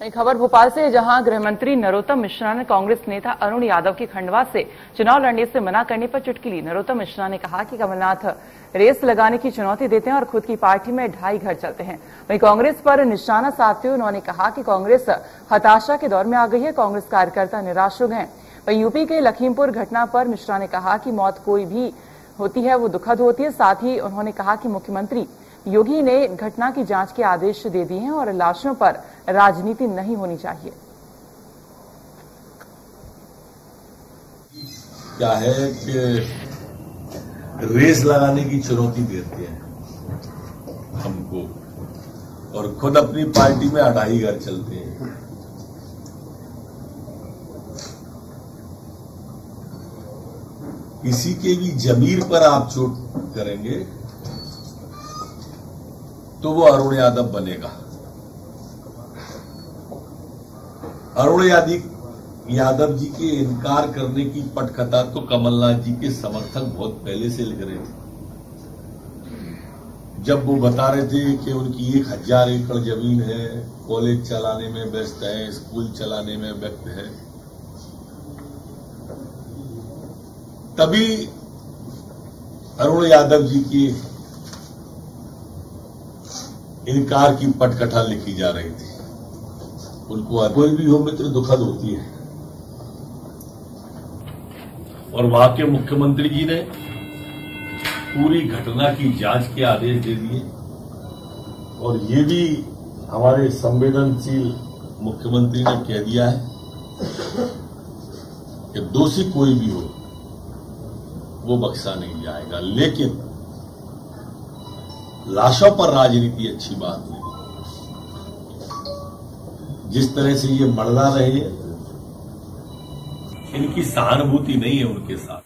नई खबर भोपाल से, जहाँ गृह मंत्री नरोत्तम मिश्रा ने कांग्रेस नेता अरुण यादव की खंडवा से चुनाव लड़ने से मना करने पर चुटकी ली। नरोत्तम मिश्रा ने कहा कि कमलनाथ रेस लगाने की चुनौती देते हैं और खुद की पार्टी में ढाई घर चलते हैं। वहीं कांग्रेस पर निशाना साधते हुए उन्होंने कहा कि कांग्रेस हताशा के दौर में आ गई है, कांग्रेस कार्यकर्ता निराश हो गए वहीं यूपी के लखीमपुर घटना पर मिश्रा ने कहा कि मौत कोई भी होती है, वो दुखद होती है। साथ ही उन्होंने कहा कि मुख्यमंत्री योगी ने घटना की जाँच के आदेश दे दिए हैं और लाशों पर राजनीति नहीं होनी चाहिए। क्या है कि रेस लगाने की चुनौती देते हैं हमको और खुद अपनी पार्टी में अढ़ाई घर चलते हैं। किसी के भी जमीर पर आप चोट करेंगे तो वो अरुण यादव बनेगा। अरुण यादव यादव जी के इनकार करने की पटकथा तो कमलनाथ जी के समर्थक बहुत पहले से लिख रहे थे। जब वो बता रहे थे कि उनकी एक हज़ार एकड़ ज़मीन है, कॉलेज चलाने में व्यस्त है, स्कूल चलाने में व्यस्त है। तभी अरुण यादव जी की इनकार की पटकथा लिखी जा रही थी। उनको कोई भी हो मित्र दुखद होती है। और वहाँ के मुख्यमंत्री जी ने पूरी घटना की जाँच के आदेश दे दिए। और ये भी हमारे संवेदनशील मुख्यमंत्री ने कह दिया है कि दोषी कोई भी हो, वो बख्शा नहीं जाएगा। लेकिन लाशों पर राजनीति अच्छी बात नहीं। जिस तरह से ये मरला रहे इनकी सहानुभूति नहीं है उनके साथ।